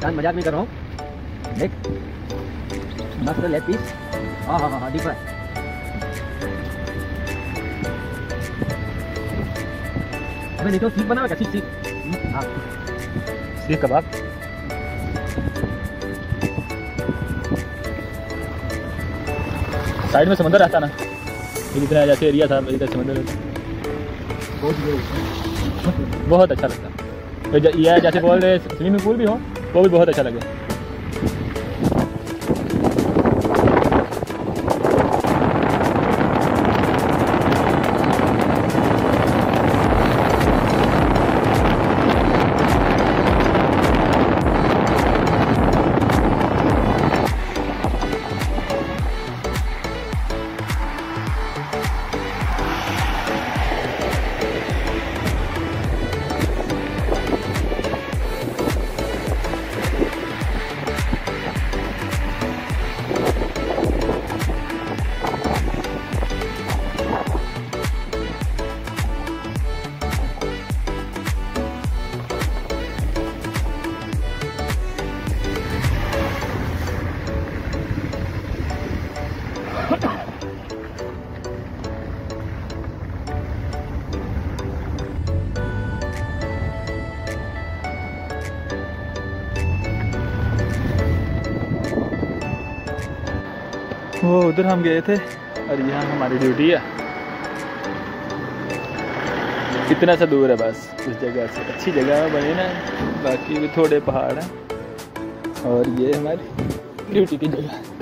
जान मज़ाक नहीं कर रहा हूँ। देख मस्त लेग पीस हाँ हाँ हाँ हाँ डीप फ्राई अबे नहीं तो सीख बना सीख सीख। हाँ। सीख कबाब। साइड में समंदर रहता ना। ये जितना जैसे एरिया था इधर समंदर रहता। बहुत अच्छा लगता। तो यह ये जैसे बोल रहे स्विमिंग पूल भी हो, वो भी बहुत अच्छा लगे। वो उधर हम गए थे। और यहाँ हमारी ड्यूटी है। इतना सा दूर है बस उस जगह से। अच्छी जगह है बनी ना। बाकी भी थोड़े पहाड़ हैं। और ये हमारी ड्यूटी की जगह